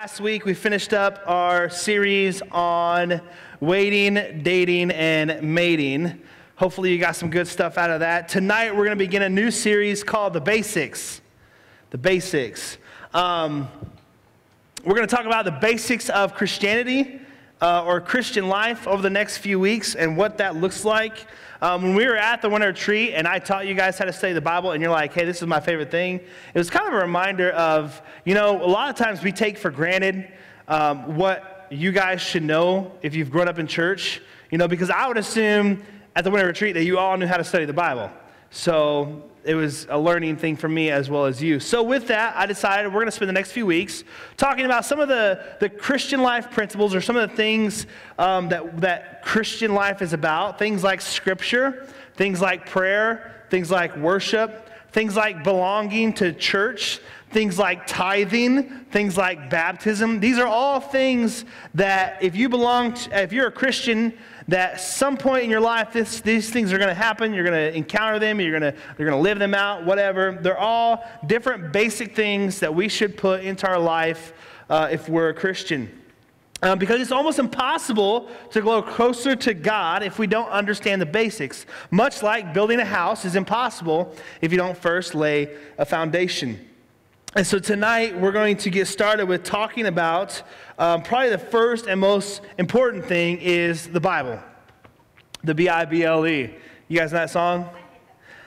Last week, we finished up our series on waiting, dating, and mating. Hopefully, you got some good stuff out of that. Tonight, we're going to begin a new series called The Basics. The Basics. Um, we're going to talk about the basics of Christianity uh, or Christian life over the next few weeks and what that looks like. Um, when we were at the winter retreat and I taught you guys how to study the Bible, and you're like, hey, this is my favorite thing, it was kind of a reminder of, you know, a lot of times we take for granted um, what you guys should know if you've grown up in church, you know, because I would assume at the winter retreat that you all knew how to study the Bible. So it was a learning thing for me as well as you. So, with that, I decided we're going to spend the next few weeks talking about some of the, the Christian life principles or some of the things um, that, that Christian life is about. Things like scripture, things like prayer, things like worship, things like belonging to church, things like tithing, things like baptism. These are all things that if you belong to, if you're a Christian, that some point in your life this, these things are going to happen you're going to encounter them you're going to you're going to live them out whatever they're all different basic things that we should put into our life uh, if we're a christian uh, because it's almost impossible to grow closer to God if we don't understand the basics. Much like building a house is impossible if you don't first lay a foundation. And so tonight we're going to get started with talking about um, probably the first and most important thing is the Bible, the B I B L E. You guys know that song?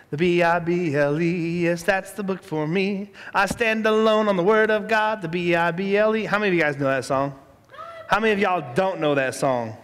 The B I B L E, yes, that's the book for me. I stand alone on the Word of God, the B I B L E. How many of you guys know that song? How many of y'all don't know that song?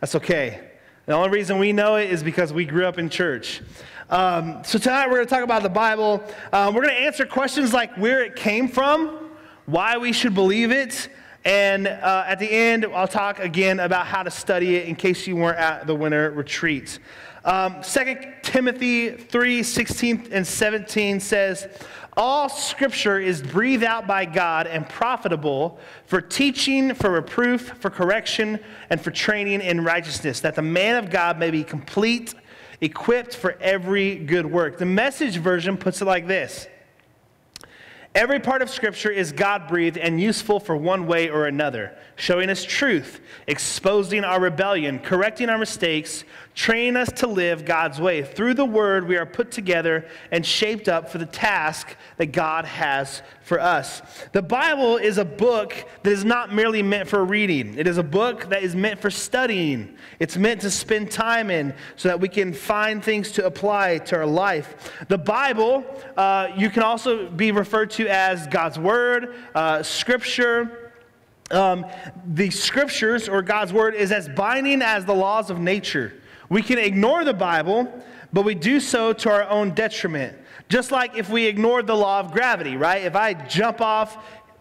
That's okay. The only reason we know it is because we grew up in church. Um, so tonight we're going to talk about the Bible. Um, we're going to answer questions like where it came from, why we should believe it, and uh, at the end I'll talk again about how to study it in case you weren't at the winter retreat. Um, 2 Timothy 3 16 and 17 says, All scripture is breathed out by God and profitable for teaching, for reproof, for correction, and for training in righteousness, that the man of God may be complete equipped for every good work. The message version puts it like this Every part of Scripture is God breathed and useful for one way or another, showing us truth, exposing our rebellion, correcting our mistakes, training us to live God's way. Through the Word, we are put together and shaped up for the task that God has for us. The Bible is a book that is not merely meant for reading, it is a book that is meant for studying. It's meant to spend time in so that we can find things to apply to our life. The Bible, uh, you can also be referred to as God's Word, uh, Scripture. Um, the Scriptures or God's Word is as binding as the laws of nature. We can ignore the Bible, but we do so to our own detriment. Just like if we ignored the law of gravity, right? If I jump off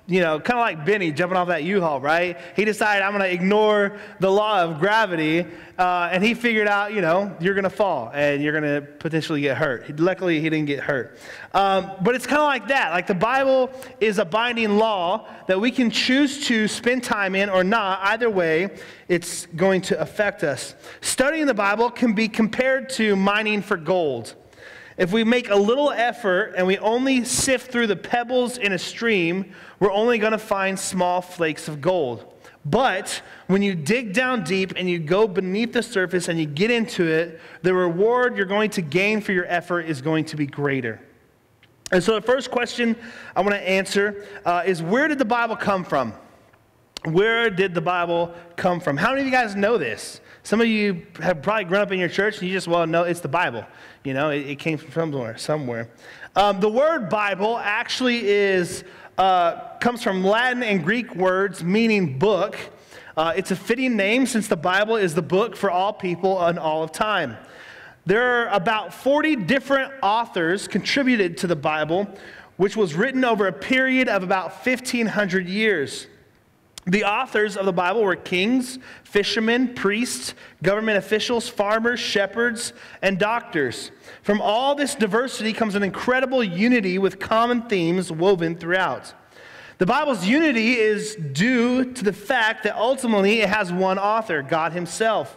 you know, kind of like Benny jumping off that U-Haul, right? He decided I'm going to ignore the law of gravity, uh, and he figured out, you know, you're going to fall and you're going to potentially get hurt. Luckily, he didn't get hurt. Um, but it's kind of like that. Like the Bible is a binding law that we can choose to spend time in or not. Either way, it's going to affect us. Studying the Bible can be compared to mining for gold. If we make a little effort and we only sift through the pebbles in a stream, we're only going to find small flakes of gold. But when you dig down deep and you go beneath the surface and you get into it, the reward you're going to gain for your effort is going to be greater. And so, the first question I want to answer uh, is where did the Bible come from? Where did the Bible come from? How many of you guys know this? Some of you have probably grown up in your church and you just, well, know it's the Bible. You know, it, it came from somewhere. somewhere. Um, the word Bible actually is, uh, comes from Latin and Greek words meaning book. Uh, it's a fitting name since the Bible is the book for all people and all of time. There are about 40 different authors contributed to the Bible, which was written over a period of about 1,500 years. The authors of the Bible were kings, fishermen, priests, government officials, farmers, shepherds, and doctors. From all this diversity comes an incredible unity with common themes woven throughout. The Bible's unity is due to the fact that ultimately it has one author, God Himself.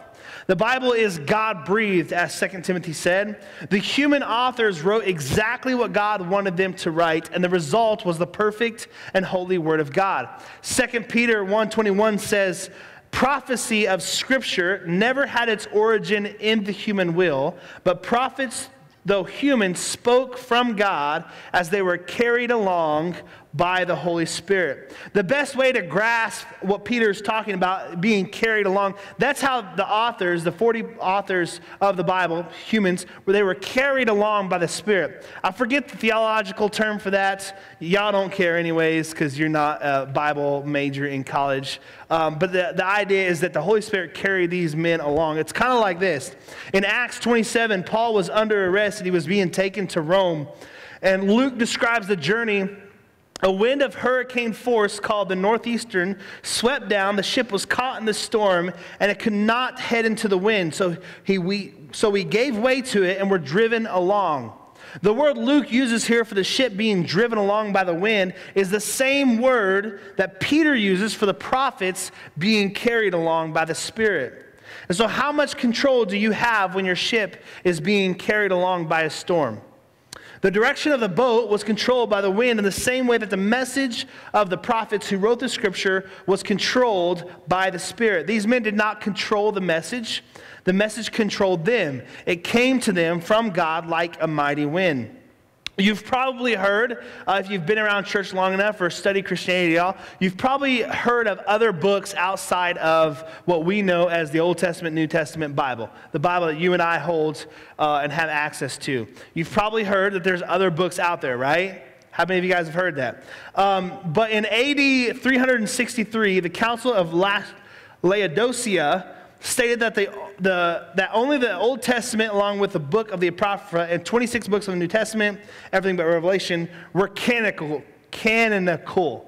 The Bible is God breathed, as 2 Timothy said. The human authors wrote exactly what God wanted them to write, and the result was the perfect and holy Word of God. 2 Peter 1.21 says, Prophecy of Scripture never had its origin in the human will, but prophets, though human, spoke from God as they were carried along by the Holy Spirit. The best way to grasp what Peter's talking about being carried along, that's how the authors, the 40 authors of the Bible, humans, where they were carried along by the Spirit. I forget the theological term for that. Y'all don't care anyways because you're not a Bible major in college. Um, but the, the idea is that the Holy Spirit carried these men along. It's kind of like this. In Acts 27, Paul was under arrest and he was being taken to Rome. And Luke describes the journey a wind of hurricane force called the Northeastern swept down. The ship was caught in the storm and it could not head into the wind. So, he, we, so we gave way to it and were driven along. The word Luke uses here for the ship being driven along by the wind is the same word that Peter uses for the prophets being carried along by the Spirit. And so, how much control do you have when your ship is being carried along by a storm? The direction of the boat was controlled by the wind in the same way that the message of the prophets who wrote the scripture was controlled by the Spirit. These men did not control the message, the message controlled them. It came to them from God like a mighty wind. You've probably heard, uh, if you've been around church long enough or studied Christianity at all, you've probably heard of other books outside of what we know as the Old Testament, New Testament Bible, the Bible that you and I hold uh, and have access to. You've probably heard that there's other books out there, right? How many of you guys have heard that? Um, but in AD 363, the Council of La- Laodicea stated that, the, the, that only the Old Testament, along with the book of the Apocrypha and 26 books of the New Testament, everything but Revelation, were canonical. Canonical.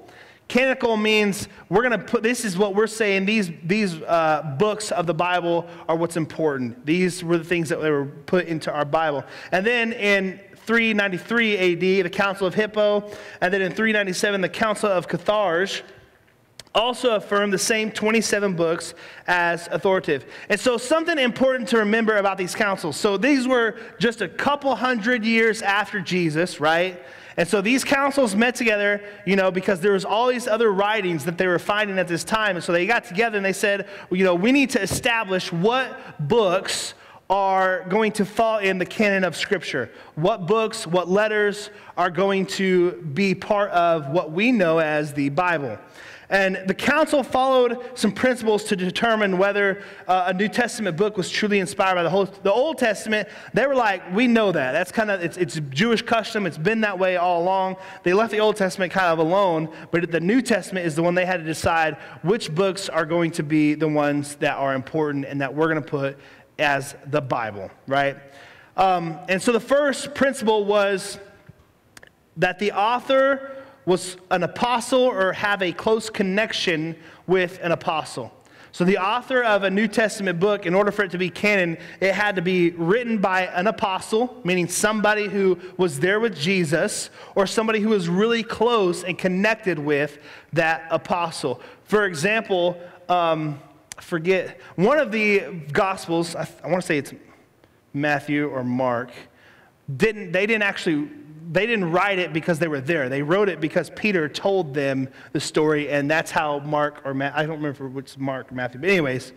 Canonical means we're going to put, this is what we're saying, these, these uh, books of the Bible are what's important. These were the things that were put into our Bible. And then in 393 AD, the Council of Hippo, and then in 397, the Council of Carthage also affirmed the same 27 books as authoritative. And so, something important to remember about these councils. So, these were just a couple hundred years after Jesus, right? And so these councils met together, you know, because there was all these other writings that they were finding at this time. And so they got together and they said, well, you know, we need to establish what books are going to fall in the canon of Scripture. What books, what letters are going to be part of what we know as the Bible. And the council followed some principles to determine whether uh, a New Testament book was truly inspired by the whole. The Old Testament, they were like, we know that. That's kind of, it's, it's Jewish custom. It's been that way all along. They left the Old Testament kind of alone, but the New Testament is the one they had to decide which books are going to be the ones that are important and that we're going to put as the Bible, right? Um, and so the first principle was that the author was an apostle or have a close connection with an apostle. So, the author of a New Testament book, in order for it to be canon, it had to be written by an apostle, meaning somebody who was there with Jesus, or somebody who was really close and connected with that apostle. For example, um, forget one of the Gospels, I, I want to say it's Matthew or Mark, didn't, they didn't actually they didn't write it because they were there. They wrote it because Peter told them the story, and that's how Mark or I don't remember which Mark or Matthew, but anyways.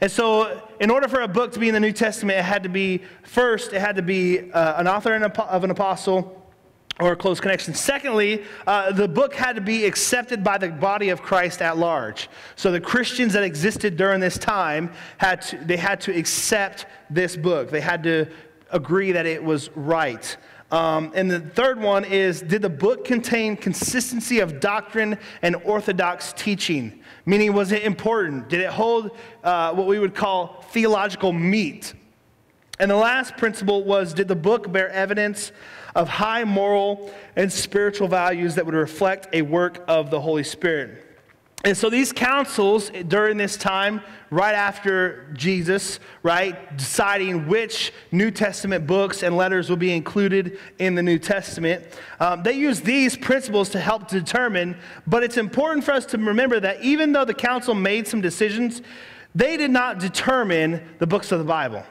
And so, in order for a book to be in the New Testament, it had to be first, it had to be uh, an author of an apostle or a close connection. Secondly, uh, the book had to be accepted by the body of Christ at large. So the Christians that existed during this time had to, they had to accept this book. They had to agree that it was right. Um, and the third one is Did the book contain consistency of doctrine and orthodox teaching? Meaning, was it important? Did it hold uh, what we would call theological meat? And the last principle was Did the book bear evidence of high moral and spiritual values that would reflect a work of the Holy Spirit? And so these councils during this time, right after Jesus, right, deciding which New Testament books and letters will be included in the New Testament, um, they use these principles to help determine. But it's important for us to remember that even though the council made some decisions, they did not determine the books of the Bible.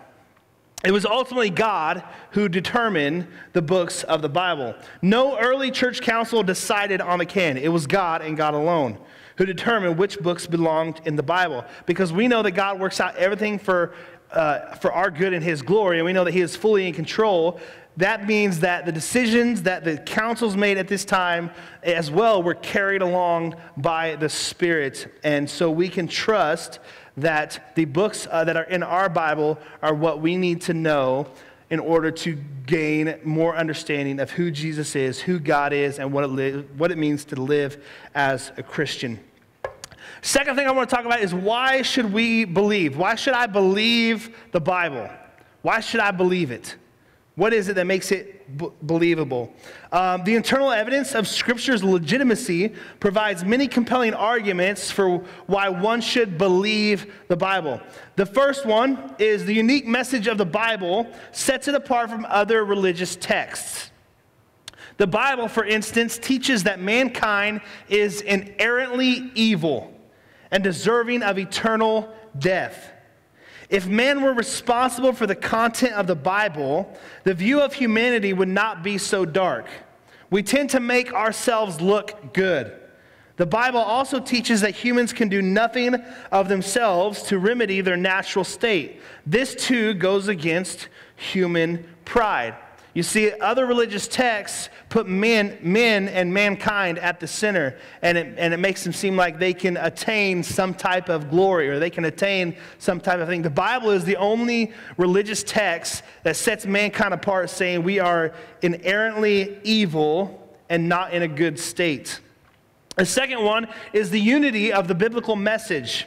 It was ultimately God who determined the books of the Bible. No early church council decided on the canon. It was God and God alone who determined which books belonged in the Bible. Because we know that God works out everything for, uh, for our good and His glory, and we know that He is fully in control. That means that the decisions that the councils made at this time as well were carried along by the Spirit. And so we can trust that the books uh, that are in our Bible are what we need to know in order to gain more understanding of who Jesus is, who God is, and what it, li- what it means to live as a Christian. Second thing I want to talk about is why should we believe? Why should I believe the Bible? Why should I believe it? What is it that makes it b- believable? Um, the internal evidence of Scripture's legitimacy provides many compelling arguments for why one should believe the Bible. The first one is the unique message of the Bible sets it apart from other religious texts. The Bible, for instance, teaches that mankind is inherently evil and deserving of eternal death. If man were responsible for the content of the Bible, the view of humanity would not be so dark. We tend to make ourselves look good. The Bible also teaches that humans can do nothing of themselves to remedy their natural state. This too goes against human pride. You see, other religious texts put men, men and mankind at the center, and it, and it makes them seem like they can attain some type of glory or they can attain some type of thing. The Bible is the only religious text that sets mankind apart, saying we are inherently evil and not in a good state. The second one is the unity of the biblical message.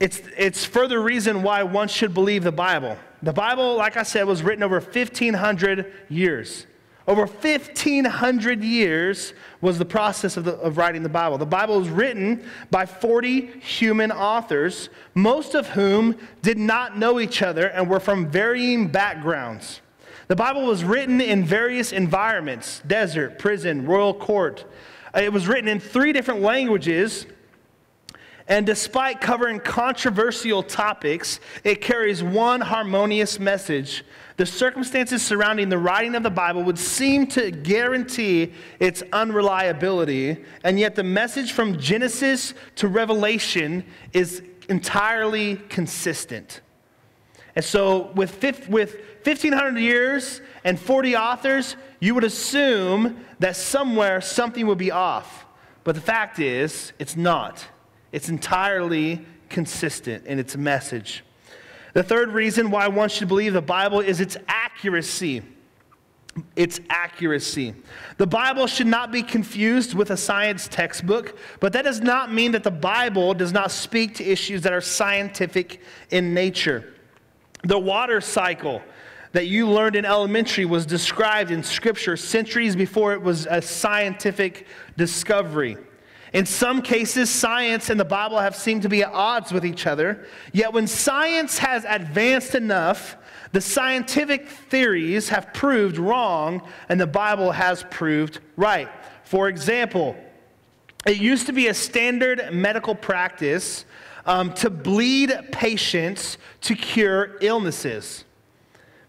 It's, it's further reason why one should believe the Bible. The Bible, like I said, was written over 1,500 years. Over 1,500 years was the process of, the, of, writing the Bible. The Bible was written by 40 human authors, most of whom did not know each other and were from varying backgrounds. The Bible was written in various environments desert, prison, royal court. Uh, it was written in three different languages and despite covering controversial topics, it carries one harmonious message. The circumstances surrounding the writing of the Bible would seem to guarantee its unreliability, and yet the message from Genesis to Revelation is entirely consistent. And so, with, with 1,500 years and 40 authors, you would assume that somewhere something would be off. But the fact is, it's not. It's entirely consistent in its message. The third reason why one should believe the Bible is its accuracy. Its accuracy. The Bible should not be confused with a science textbook, but that does not mean that the Bible does not speak to issues that are scientific in nature. The water cycle that you learned in elementary was described in Scripture centuries before it was a scientific discovery. In some cases, science and the Bible have seemed to be at odds with each other. Yet, when science has advanced enough, the scientific theories have proved wrong, and the Bible has proved right. For example, it used to be a standard medical practice um, to bleed patients to cure illnesses.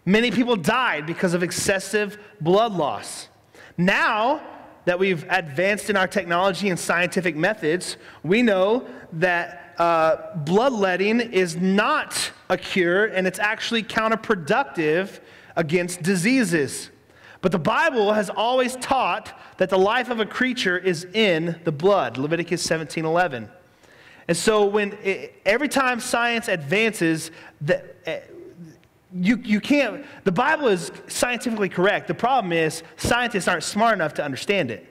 Many people died because of excessive blood loss. Now, that we've advanced in our technology and scientific methods, we know that uh, bloodletting is not a cure and it's actually counterproductive against diseases. But the Bible has always taught that the life of a creature is in the blood, Leviticus 17 11. And so, when it, every time science advances, the, you, you can't, the Bible is scientifically correct. The problem is scientists aren't smart enough to understand it.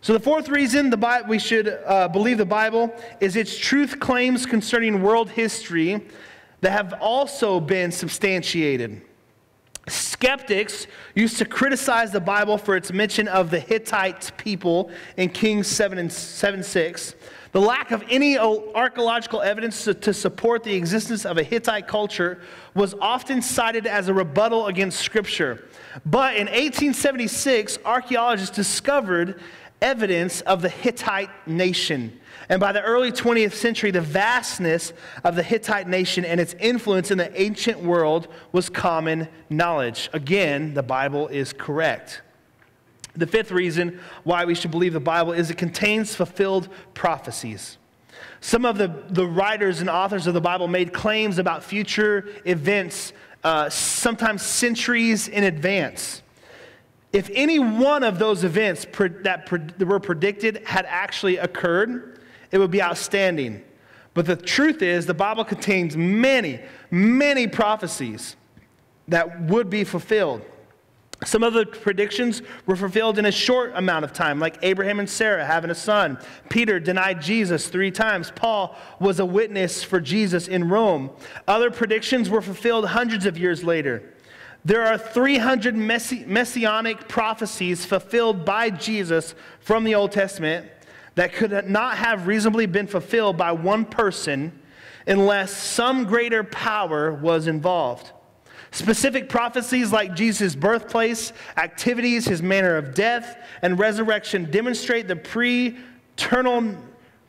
So, the fourth reason the Bible, we should uh, believe the Bible is its truth claims concerning world history that have also been substantiated. Skeptics used to criticize the Bible for its mention of the Hittite people in Kings 7 and 7 6. The lack of any archaeological evidence to support the existence of a Hittite culture was often cited as a rebuttal against Scripture. But in 1876, archaeologists discovered evidence of the Hittite nation. And by the early 20th century, the vastness of the Hittite nation and its influence in the ancient world was common knowledge. Again, the Bible is correct. The fifth reason why we should believe the Bible is it contains fulfilled prophecies. Some of the, the writers and authors of the Bible made claims about future events, uh, sometimes centuries in advance. If any one of those events pre- that pre- were predicted had actually occurred, it would be outstanding. But the truth is, the Bible contains many, many prophecies that would be fulfilled. Some of the predictions were fulfilled in a short amount of time, like Abraham and Sarah having a son. Peter denied Jesus three times. Paul was a witness for Jesus in Rome. Other predictions were fulfilled hundreds of years later. There are 300 messi- messianic prophecies fulfilled by Jesus from the Old Testament that could not have reasonably been fulfilled by one person unless some greater power was involved. Specific prophecies like Jesus' birthplace, activities, his manner of death, and resurrection demonstrate the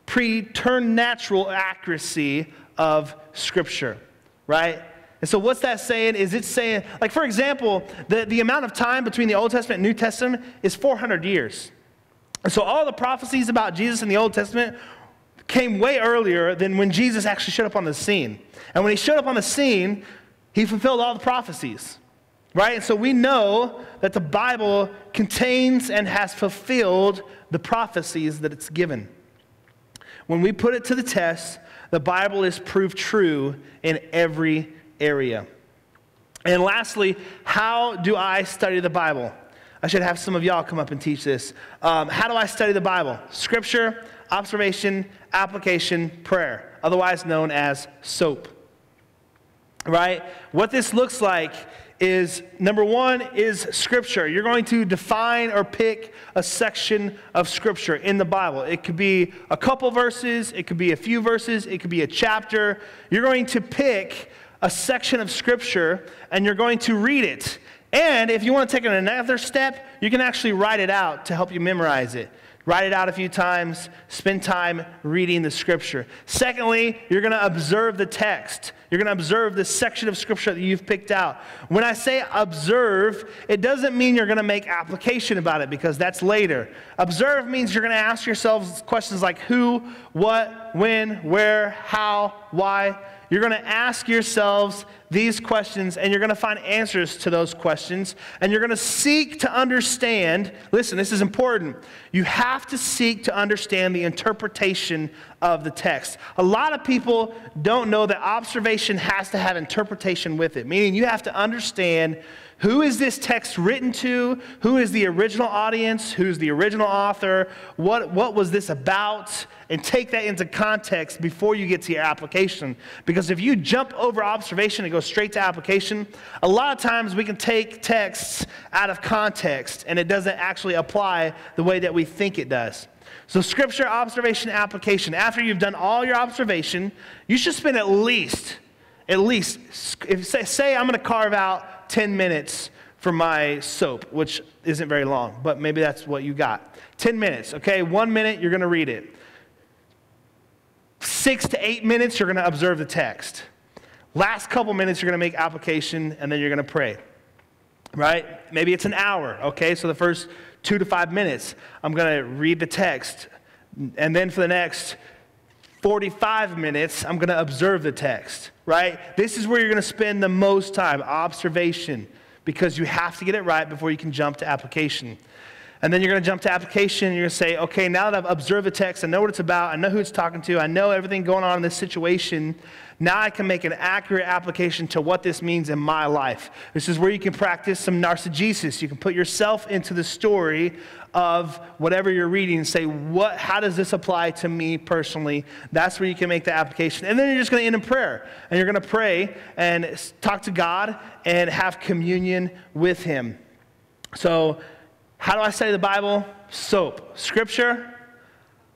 preternatural accuracy of Scripture, right? And so, what's that saying? Is it saying, like, for example, the, the amount of time between the Old Testament and New Testament is 400 years. And so, all the prophecies about Jesus in the Old Testament came way earlier than when Jesus actually showed up on the scene. And when he showed up on the scene, he fulfilled all the prophecies, right? And so we know that the Bible contains and has fulfilled the prophecies that it's given. When we put it to the test, the Bible is proved true in every area. And lastly, how do I study the Bible? I should have some of y'all come up and teach this. Um, how do I study the Bible? Scripture, observation, application, prayer, otherwise known as SOAP right? What this looks like is number one is scripture. You're going to define or pick a section of scripture in the Bible. It could be a couple verses, it could be a few verses, it could be a chapter. You're going to pick a section of scripture and you're going to read it. And if you want to take another step, you can actually write it out to help you memorize it. Write it out a few times, spend time reading the scripture. Secondly, you're going to observe the text. You're going to observe the section of scripture that you've picked out. When I say observe, it doesn't mean you're going to make application about it because that's later. Observe means you're going to ask yourselves questions like who, what, when, where, how, why. You're going to ask yourselves these questions and you're going to find answers to those questions and you're going to seek to understand. Listen, this is important. You have to seek to understand the interpretation of the text. A lot of people don't know that observation has to have interpretation with it, meaning you have to understand who is this text written to? Who is the original audience? Who's the original author? What, what was this about? And take that into context before you get to your application. Because if you jump over observation and go straight to application, a lot of times we can take texts out of context and it doesn't actually apply the way that we think it does. So, scripture, observation, application. After you've done all your observation, you should spend at least, at least, if say, say I'm going to carve out 10 minutes for my soap, which isn't very long, but maybe that's what you got. 10 minutes, okay? One minute, you're going to read it. Six to eight minutes, you're going to observe the text. Last couple minutes, you're going to make application, and then you're going to pray. Right? Maybe it's an hour, okay? So the first two to five minutes, I'm going to read the text. And then for the next 45 minutes, I'm going to observe the text, right? This is where you're going to spend the most time, observation, because you have to get it right before you can jump to application. And then you're going to jump to application and you're going to say, okay, now that I've observed the text, I know what it's about, I know who it's talking to, I know everything going on in this situation. Now I can make an accurate application to what this means in my life. This is where you can practice some narcigesis. You can put yourself into the story of whatever you're reading and say, what, how does this apply to me personally? That's where you can make the application. And then you're just going to end in prayer. And you're going to pray and talk to God and have communion with Him. So, how do I study the Bible? Soap. Scripture,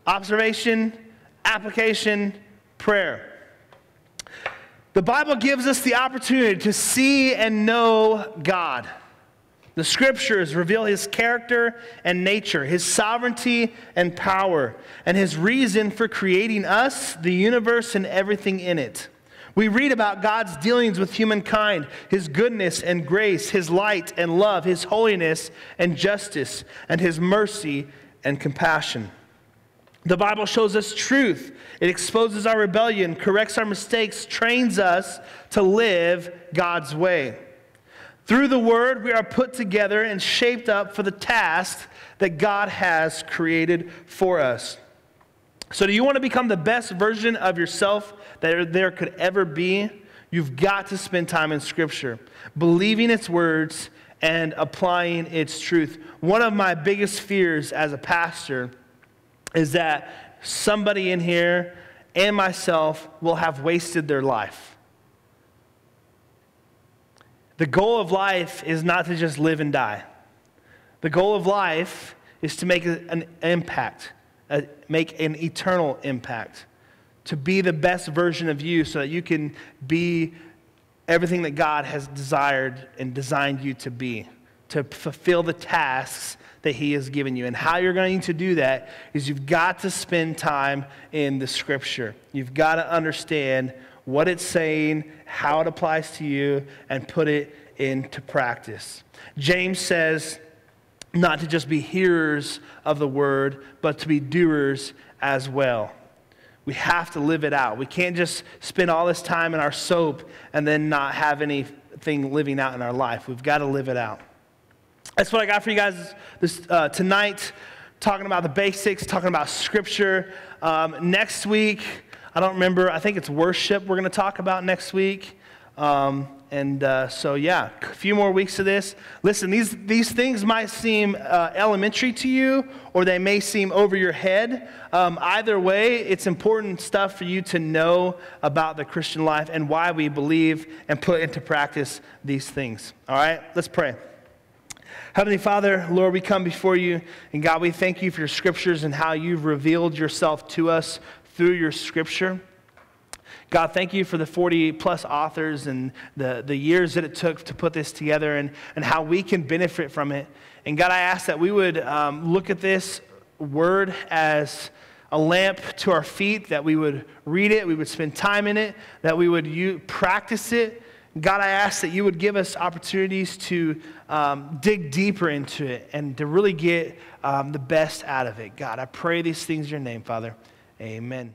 observation, application, prayer. The Bible gives us the opportunity to see and know God. The scriptures reveal his character and nature, his sovereignty and power, and his reason for creating us, the universe, and everything in it. We read about God's dealings with humankind, his goodness and grace, his light and love, his holiness and justice, and his mercy and compassion. The Bible shows us truth. It exposes our rebellion, corrects our mistakes, trains us to live God's way. Through the word, we are put together and shaped up for the task that God has created for us. So, do you want to become the best version of yourself that there could ever be? You've got to spend time in Scripture, believing its words and applying its truth. One of my biggest fears as a pastor is that somebody in here and myself will have wasted their life. The goal of life is not to just live and die. The goal of life is to make an impact, uh, make an eternal impact, to be the best version of you so that you can be everything that God has desired and designed you to be, to fulfill the tasks that He has given you. And how you're going to do that is you've got to spend time in the Scripture. You've got to understand what it's saying, how it applies to you, and put it into practice. James says not to just be hearers of the word, but to be doers as well. We have to live it out. We can't just spend all this time in our soap and then not have anything living out in our life. We've got to live it out. That's what I got for you guys this, uh, tonight, talking about the basics, talking about scripture. Um, next week, I don't remember. I think it's worship we're going to talk about next week. Um, and uh, so, yeah, a few more weeks of this. Listen, these, these things might seem uh, elementary to you, or they may seem over your head. Um, either way, it's important stuff for you to know about the Christian life and why we believe and put into practice these things. All right, let's pray. Heavenly Father, Lord, we come before you, and God, we thank you for your scriptures and how you've revealed yourself to us through your scripture. God, thank you for the 40 plus authors and the, the years that it took to put this together and, and how we can benefit from it. And God, I ask that we would um, look at this word as a lamp to our feet, that we would read it, we would spend time in it, that we would u- practice it. God, I ask that you would give us opportunities to um, dig deeper into it and to really get um, the best out of it. God, I pray these things in your name, Father. Amen.